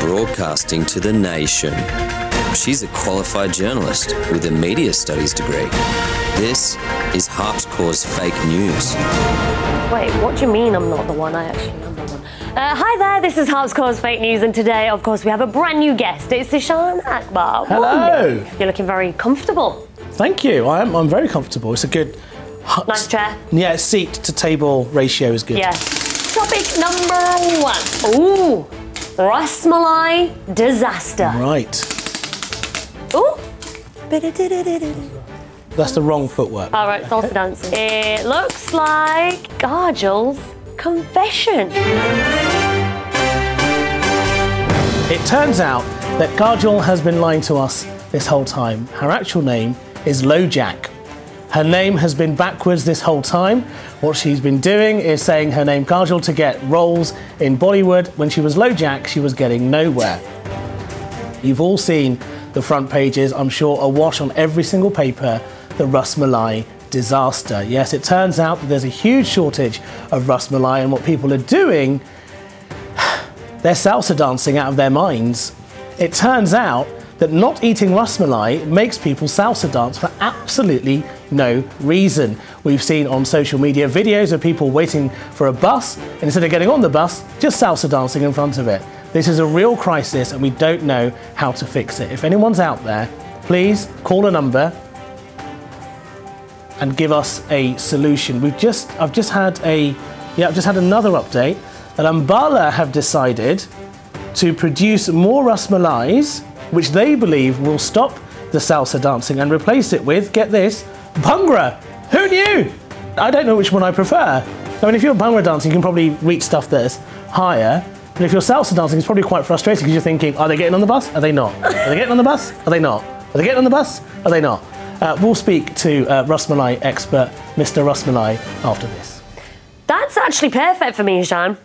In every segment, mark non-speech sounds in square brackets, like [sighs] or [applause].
broadcasting to the nation. She's a qualified journalist with a media studies degree. This is Harpz Kaur's Fake News. Wait, what do you mean I'm not the one? I actually am the one. Uh, hi there, this is Harpz Kaur's Fake News, and today, of course, we have a brand new guest. It's Eshaan Akbar. Hello. Morning. You're looking very comfortable. Thank you. I am, I'm very comfortable. It's a good. Nice chair. Yeah, seat to table ratio is good. Yeah. Topic number one. Ooh, Rasmalai disaster. Right. Ooh. That's the wrong footwork. All right, salsa dancing. It looks like Kajol's confession. It turns out that Kajol has been lying to us this whole time. Her actual name is Lojak. Her name has been backwards this whole time. What she's been doing is saying her name Kajol to get roles in Bollywood. When she was Lojak, she was getting nowhere. You've all seen the front pages, I'm sure, awash on every single paper, the Ras Malai disaster. Yes, it turns out that there's a huge shortage of Ras Malai, and what people are doing, [sighs] they're salsa dancing out of their minds. It turns out that not eating Ras Malai makes people salsa dance for absolutely no reason. We've seen on social media videos of people waiting for a bus, and instead of getting on the bus, just salsa dancing in front of it. This is a real crisis, and we don't know how to fix it. If anyone's out there, please call a number and give us a solution. We've just, I've just had a, yeah, I've just had another update that Ambala have decided to produce more Ras Malais, which they believe will stop the salsa dancing and replace it with, get this, Bhangra. Who knew? I don't know which one I prefer. I mean, if you're Bhangra dancing, you can probably reach stuff that's higher. But if you're salsa dancing, it's probably quite frustrating because you're thinking, are they getting on the bus? Are they not? Are they getting on the bus? Are they not? Are they getting on the bus? Are they not? Uh, we'll speak to uh, Ras Malai expert, Mr. Ras Malai, after this. That's actually perfect for me, Eshaan.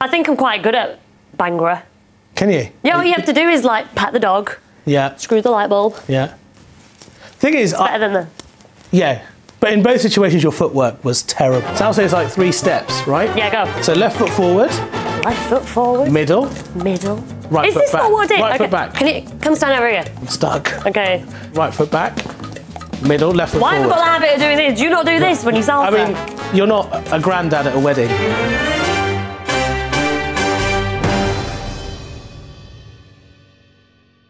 I think I'm quite good at Bhangra. Can you? Yeah, all you have to do is like pat the dog, Yeah, screw the light bulb. yeah. Thing is, I, Better than the. yeah, but in both situations, your footwork was terrible. Salsa is like three steps, right? Yeah, go. So left foot forward, Left foot forward, middle, middle. Right is foot this back. not what I did? Right okay. foot back. Can you come stand over here? stuck. Okay. Right foot back, middle, left foot Why have I forward. got the habit of doing this? Do you not do this when you salsa? I mean, you're not a granddad at a wedding.